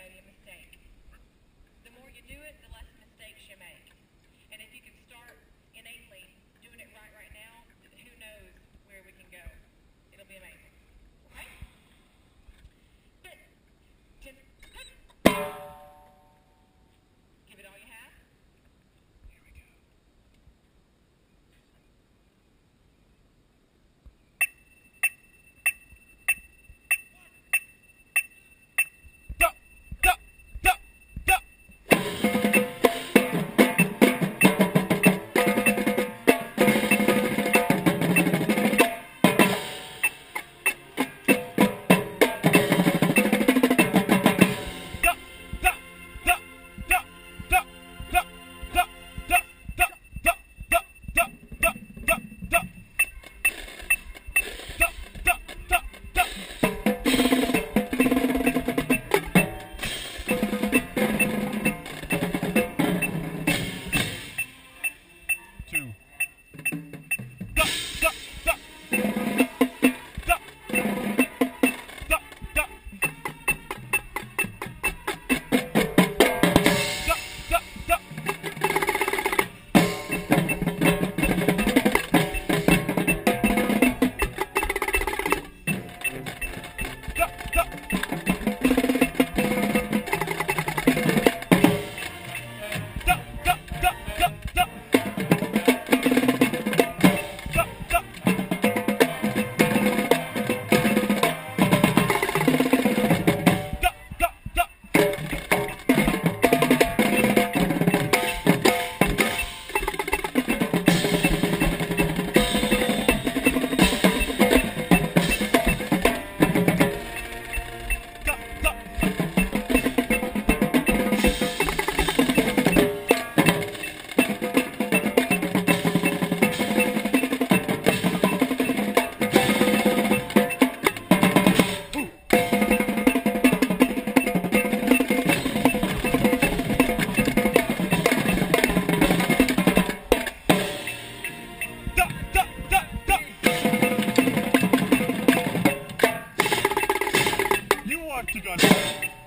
maybe a mistake. The more you do it, the less mistakes you make. Praktikant.